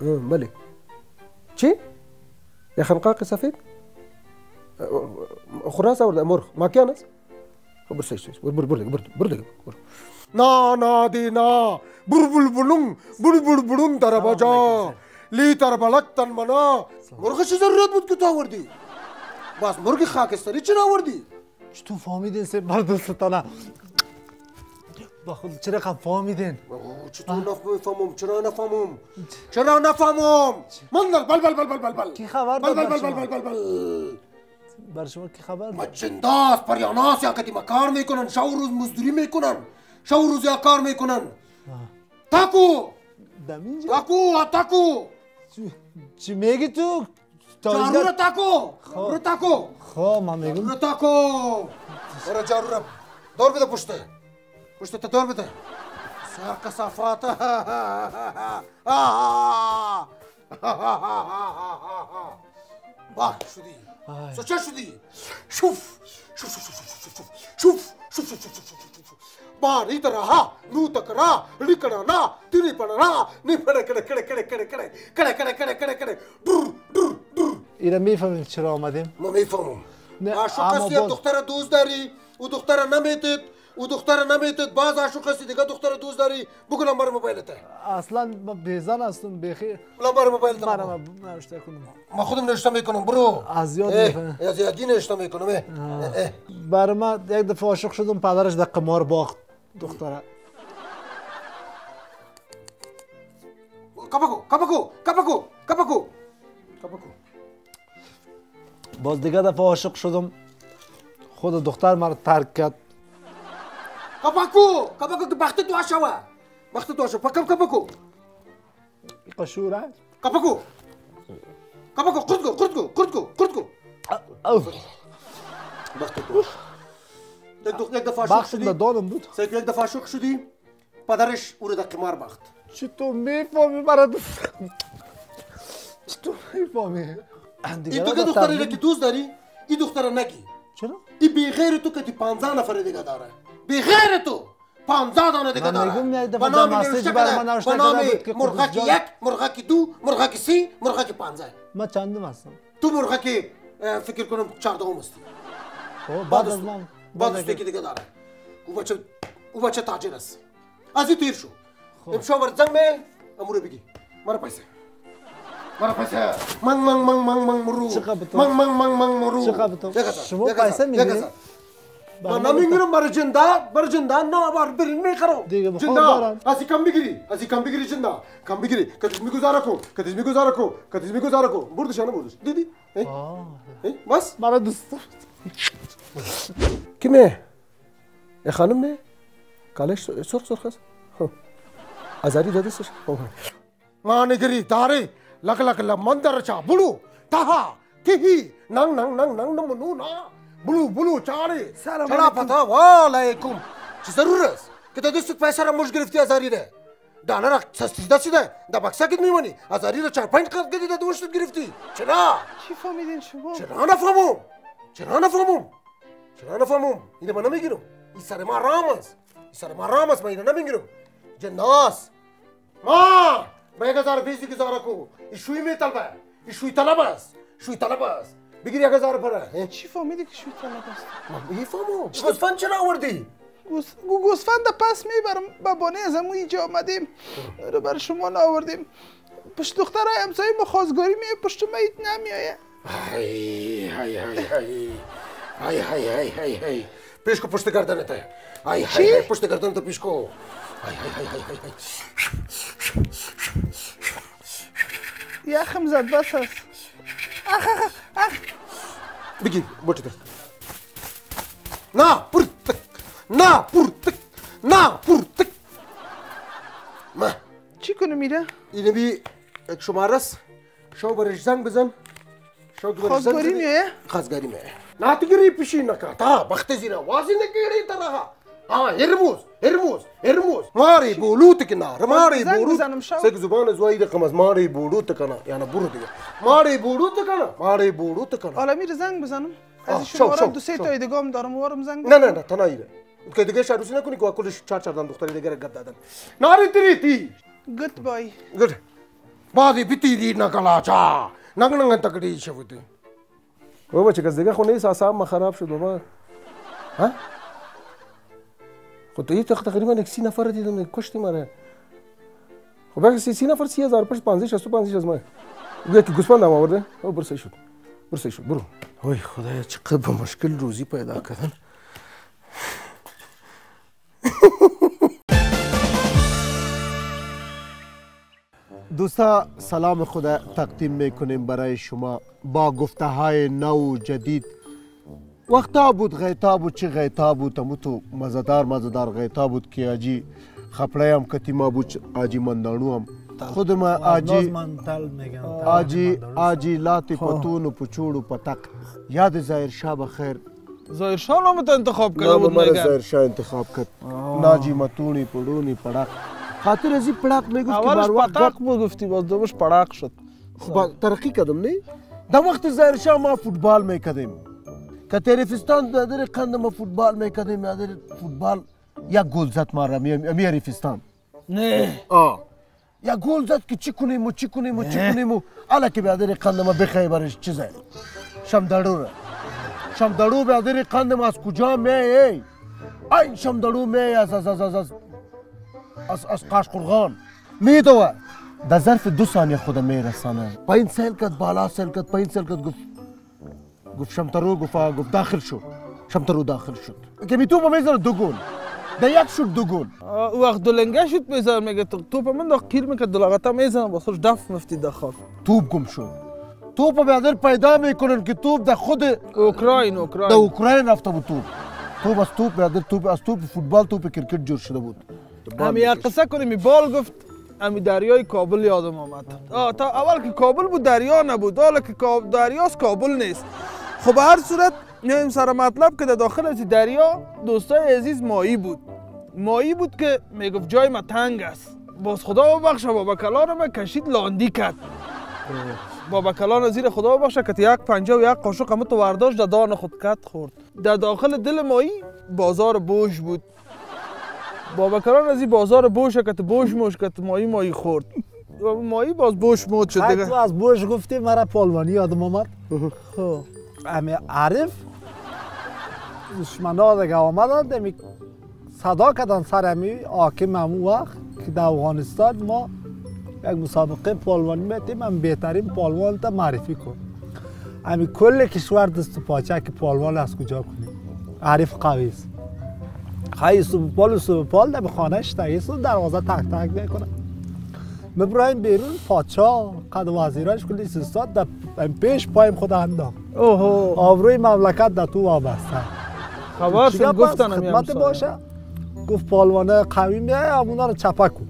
بله چی؟ یه خنقاق سفید؟ خراس آورده مرغ ماکیان است؟ خب برو برو برو دیگه، برو برو دیگه برو نا نا دی نا. بر بل بلون بر بل بلون در باجا لی تر بلک تن منا. مرغ چه ضرورت بود که تو آوردی؟ بس مرغ خاکستری چرا آوردی؟ چطور فهمیدین سپر دوستانه با خود چرا خب فهمیدین؟ چطور نفهمم؟ چرا نفهمم؟ چرا نفهمم؟ من در بل بل بل بل بل بل. کی خبر بل بل بل بل بل بل. بر شما کی خبر مجنداس پریاناس یا قدیما کار می‌کنن شو روز مزدوری می‌کنن شو روز یا کار می‌کنن. تاکو! دمینجا تاکو تاکو! چی- چی میگی تو؟ جارو رو تاکو! رو تاکو! خب من میگم رو تاکو! برو جارو رو. دور بده پشته. وش تتدور بده؟ سرق صفاته ها ها ها ها ها ها ها ها شدي سوش شدي شوف شوف شوف شوف شوف شوف شوف شوف شوف شوف شوف شوف شوف بار ایت را نو تک را لیکن را تیری پر را نی پر کر کر کر کر کر کر کر کر کر کر کر کر کر کر ایرا می فهمیم چرا آمدیم؟ ما می فهمم نه شو کسی دختر دوست داری؟ او دختر نمیتید؟ او دختر نمیتید باز عاشق هستی دیگه دختر دوست داری بگو نمبر موبایلته اصلا ما بیزن هستم بخیر نمبر موبایلته برم بگو. نوشته کنم ما خودم نوشته می‌کنم برو از یاد. از یادی نوشته می‌کنم. بر ما یک دفعه عاشق شدم پدرش در قمار باخت دختره کپکو کپکو کپکو کپکو کپکو باز دیگه دفعه عاشق شدم خود دختر مرا ترک کرد Kapaku! Kapaku, بختت تو شوا بختت تو شوا فكم كبكو قشورة كبكو كبكو قردكو قردكو قردكو قردكو بختت تو یک دفعه شوخ شدی دادم بود سه یک دفعه شوخ شدی پدرش او رو در قمار باخت چی تو می‌فهمی برات چی تو می‌فهمی این تو که دختری که دوست داری این دختر نگی چرا؟ این بی غیر تو که 15 نفر دیگه داره بغيرته پانزادانه دیگه داره بنامی نوشته کنه بنامی مرغک یک مرغک دو مرغک سی مرغک پانزه من چندم هستم تو مرغک فکر کنم چهاردهم هستی بعد از من بعد از دیگه دیگه داره او بچه او بچه تاجر است از این تیر شو امشب ور زنگ می امور بگی مرا پیسه مرا پیسه من من من من من مرو من من من من مرو شما پیسه میدی Mana mingrum barjinda, barjinda na bar birin me karo. Jinda, asi kambigiri, asi kambigiri jinda. Kambigiri, katizmi guzara ko, katizmi guzara ko, katizmi guzara ko. Burada şana burada. Dedi. Hey. Hey, bas. Bana dostum. Kime? E hanım ne? Kaleş sor sor kız. Azari dedi sor. Manigiri, tari, lak lak lak mandar ça, bulu, taha, tihi, nang nang nang nang namu nu na. بلو بلو چاره سلام چرا پتا والیکم چی ضرور است؟ که تا دستت پیسه را مش گرفتی ازاری ده. دانه را سستیده شده در بکسه کت میمانی ازاری را چهار پنج قد گدی ده دوشتت گرفتی. چرا؟ چی فهمیدین شما؟ چرا نفهمم چرا نفهمم چرا نفهمم اینو من نمی‌گیرم. این سر ما رام است. این سر ما رام است من اینو نمی‌گیرم. جناس. ما! به یک هزار بیستی گذاره کو این شوی میطلبه این شوی طلب است. شوی طلب است. بگیر یک هزار پره چی فهمیدی که شوی طلب است من می‌فهمم گوسفند چرا آوردی گوس- گو- گوسفند پس می‌برم با بانه از همون اینجا آمدیم رو بر شما نآوردیم پشت دخترای همسایه ما خواستگاری میه پشت ما ایت نمیایه های های های های های های های های های پیش کو پشت گردنت های های های های پشت گردنت پیش کو های های های های های های یخم زد بس است Begin, burada. Na burtık, na burtık, na burtık. Ma. Çıkını mira. Yine bir şumarız. Şov barajdan bizden. Şov barajdan. Kazgarime. Kazgarime. Na tükürüyüp bir şey nakata. Baktı zira. Vazindeki yüreği taraha. آه هرموز هرموز هرموز ماري بولوتكنا ماري بولوت سك زبان زوي رقم ماري بولوتكنا يعني بولوتك ماري بولوتكنا ماري بولوتكنا حالا میره زنگ بزنم از شما دو سه تا دیگه هم دارم وارم زنگ نه نه نه تنهایی که دیگه شروع نکنی که کلش چهار چهار دان دختری دیگه گپ دادن ناری تری تی گد بای گد بازی بیتی دی نکلاچا نگ نگ تکری شود بابا چه کس دیگه خونه ای ساسام خراب شد بابا ها خب تو یه تق تقریبا یک سی نفر دیدم کشتی ماره خب بگه سی, سی نفر سی هزار پشت پانزی شستو پانزی از ما بگه که گوسپند هم آورده او برو سعی شد برو سعی شد برو. وای خدایا چقدر با مشکل روزی پیدا کردن. دوستا سلام خود تقدیم میکنیم برای شما. با گفته های نو جدید وقتا بود غیتا بود چې غیتا بود؟ تموتو مزدار مزدار غیتا بود کې اجي خپړې هم کتی ما بود اجي مندانو هم. خود ما اجي اجي اجي لاتې پتون په چوړو پتک یاد ظاهر شاه بخیر ظاهر شاه نو مت انتخاب کړو نو مې ظاهر شاه انتخاب کړ ناجی متونی پړونی پړق خاطر ازي پړق مې ګوت کې بار وخت پړق مو گفتی بس دومش پړق شد. خو ترقی کدم نه دا وخت ظاهر شاه ما فوتبال مې کدم که تریفستان در قند ما فوتبال میکردیم در فوتبال یک گل زد ما را می می عرفستان نه آه یک گل زد که چی کنیم و چی کنیم و چی کنیم و حالا که بیادر قند ما بخیر برش چیزه شمدړو را شمدړو بیادر قند ما از کجا می ای این شمدړو می از از از از از از از قاشقرغان میدوه در ظرف دو ثانیه خود میرسانه پایین سیل کرد بالا سیل کرد پایین سیل کرد گفت گفت شمترو گفت گفت داخل شو شمترو داخل شد. که می تو می‌زنه دو گل. در یک شد دو گل. وقت دلنگه شد میزن میگه تو توپ من دا کیر می‌کرد؟ دلغتا میزن با خودش دف مفتی خاک. توپ گم شد. توپ بیادر پیدا می‌کنن که توپ در خود اوکراین اوکراین. اوکراین رفته بود توپ. توپ از توپ توپ از توپ فوتبال توپ کرکٹ جور شده بود. همی قصه کنیم بال گفت همی دریای کابل یادم آمد. تا اول که کابل بود دریا نبود. حالا که دریاست کابل نیست. خب به هر صورت میایم سر مطلب که در داخل از دریا دوستای عزیز مایی بود. مایی بود که می‌گفت جای ما تنگ است. باز خدا ببخشه بابا کلان ما کشید لاندی کرد. بابا کلان زیر خدا ببخشه که یک پنجه و یک قاشق همه تو ورداشت در دان خود کت خورد. در داخل دل مایی بازار بوش بود. بابا کران از این بازار بوش که بوش موش که مایی مایی خورد. مایی باز بوش مود شد دیگه. از بوش گفتی مرا پالوانی یادم آمد. خب. امی عارف. دشمنا دیگه آمدن دمی صدا کردن سر امی. حاکم همون وقت که در افغانستان ما یک مسابقه پالوانی میتیم هم بهترین پالوان تا معرفی کن امی کل کشور دست و پاچه که پالوان از کجا کنیم؟ عارف قوی است. خواهی سوپال و سوپال در خانهش تاییست و دروازه تک تک می‌کنه. مبراهیم بیرون پاچا قد وزیراش کلی سیستان در پیش پایم خود انداخت اوهو آبروی مملکت در تو وابسته خبر چی شد گپ است؟ گفتن همی خدمت. باشه گفت پالوانه قوی میای همونا رو چپک کن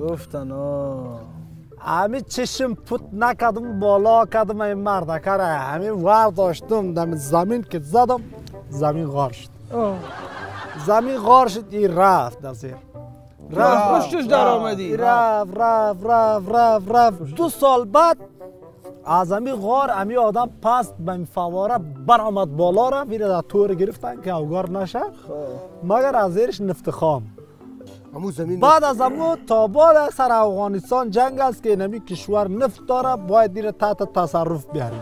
گفتن آه همه چشم پوت نکردم بالا کردم این مردکه را همه ور داشتم دم زمین که زدم زمین غار شد. زمین غار شد این رفت در زیر از پشتش در آمدی. رفت رفت رفت رفت رفت. دو سال بعد از امی غار امی آدم پست به این فواره برآمد بالا را ویره در تور گرفتن که اوگار نشه. مگر از زیرش نفت خام. زمین بعد از امو تا بعد سر افغانستان جنگ است که نمی کشور نفت داره باید دیر تحت تصرف بیاریم.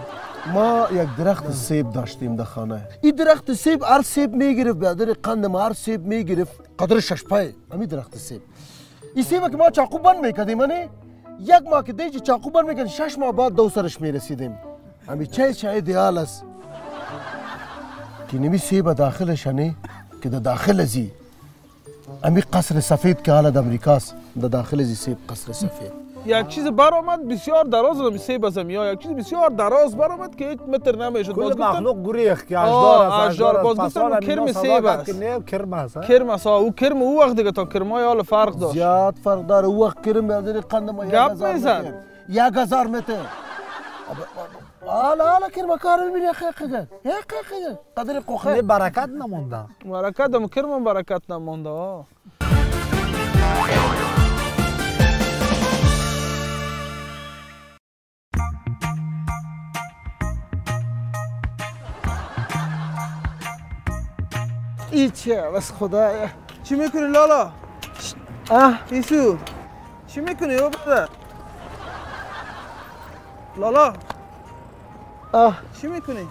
ما یک درخت سیب داشتیم در خانه. این درخت سیب هر سیب می‌گرفت بیادر قند ما هر سیب می‌گرفت. قدر شش پای همین درخت سیب این سیب که ما چاقو بند میکردیم نه یک ماه که دیجی چاقو بند میکردیم شش ماه بعد دو سرش میرسیدیم همین چای چای دیال است که نمی سیب داخلش نه که در داخل ازی امی قصر سفید که حالا در امریکاست در داخل ازی سیب قصر سفید یک چیز برآمد بسیار دراز سیب از همی ها یک چیز بسیار دراز برآمد که هیچ متر نمی‌شد باز گفتن. مخلوق گریخ که اجدار است اژدار. باز است. همینا کرم است. که نه کرم است؟ کرم اصا او کرم او وقت دیگه تا کرمای حال فرق داشت. زیاد فرق داره. او وقت کرم بیادر قند ما یک گپ. متر. یک هزار متر. حالا حالا کرم کار ببینی حقیقه حقیقه قدر نه قوخه برکت نمونده. برکت دم کرم برکت نمونده. آه. ای چه بس خدایا چی می‌کنی لالا؟ اه ایسو چی می‌کنی او بده؟ لالا آه چی می‌کنی؟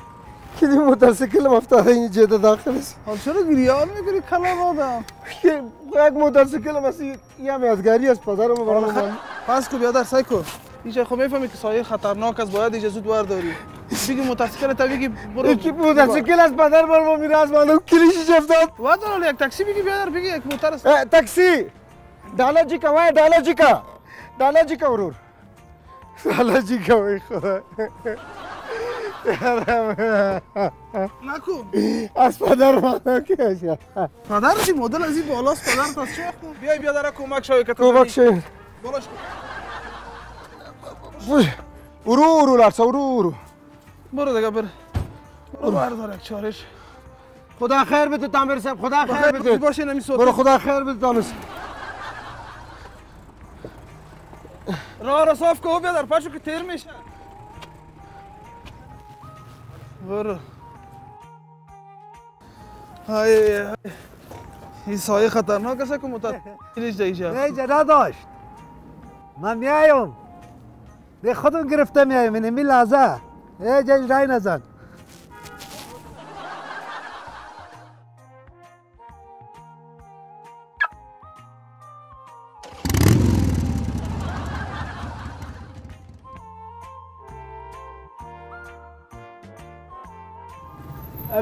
که دی موتورسیکلم افتاده این جده داخل است حال چرا گریال می‌کنی کلام آدم؟ یک موتورسیکلم است یه هم یادگاری از پدرم برام. پس کو بیادر سعی کن اینجا خب می‌فهمی که سایه خطرناک است باید اینجا زود برداری بگی موتورسیکل تا بگی برو. یکی موتورسیکل از پدر برام میره از معلوم کلیشش افتاد واد حالا یک تاکسی بگی بیادر بگی یک موتر است تاکسی. دالا جیکا وای دالا جیکا. دالا جیکا ورور. دالا جیکا وای خدا. نکو. از پدر مانا که پدر چی مدل از این بالاست پدر تا چه بیای بیادر کمک شوی که کمک شین بالاش کن. ورو ورو لارسا ورو ورو. برو دیگه بر برو بردار یک چارش. خدا خیر بده تام برسم خدا خیر بده. باشه نمی صوت برو خدا خیر بده تانس راه را صاف که بیادر پاشو که تیر میشه. برو. های این سایه خطرناک است که موتر کلیش دیجا اینجا نداشت من میایم. به خودم گرفته میایم این می لحظه اینجا رای نزن. ای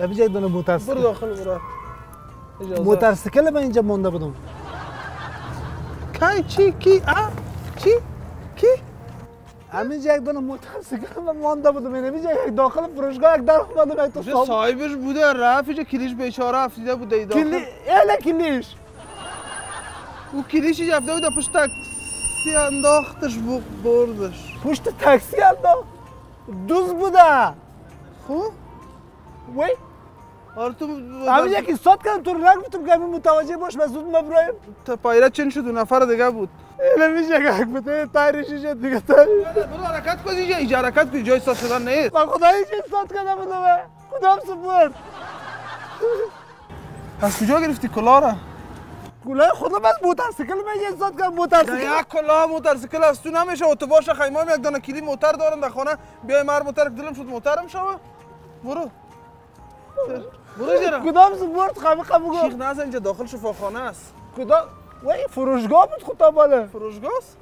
ابی یک دونه برو موتورسیکل داخل برو. اجازه. موتورسیکل من اینجا مونده بودم. کی چی کی؟ آ چی؟ کی؟ همینجا یک دونه موتورسیکل من مونده بودم این اینجا یک داخل فروشگاه یک در اومدم یک تو صاحب صاحبش بوده رفت اینجا کلیش بیچاره افتیده بوده ای کلی داخل اله کلیش او کلیش افتیده بوده پشت تاکسی انداختش بردش پشت تاکسی انداخت دوز بوده خب وای آره تو همینجا که ساد کردم تو رنگ بودم که همین متوجه باش من زود مبرایم. تا پایرت چین شد؟ نفر دیگه بود. اله میشه که یک بوده تایرشی شد دیگه تایرش برو حرکت کن اینجا اینجا حرکت کن جای ساز شدن نیست. من خدایی ساد کردم بودم خدام سپرد از کجا گرفتی کلا را کلاه خودم از موتورسیکل من یه ساد کردم موتورسیکل یک کلا موتورسیکل از تو نمیشه. اتوباش خیمام یک دانه کلی موتر دارم در خانه. بیای مر موتر دلم شد موترم شوه. برو. برو جرا کدام سپرد خمی خمی شیخ گفت نزن اینجا داخل شفاخانه است. کدام وای فروشگاه بود خدا باله فروشگاه است؟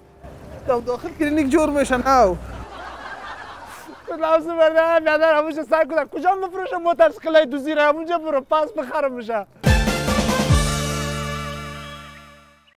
دا- داخل کلینیک جور میشن او کدام سپرد بیادر همونجا سر کدام کجا مفروشم موتورسیکل های دو زیر همونجا برو پاس بخرم میشه.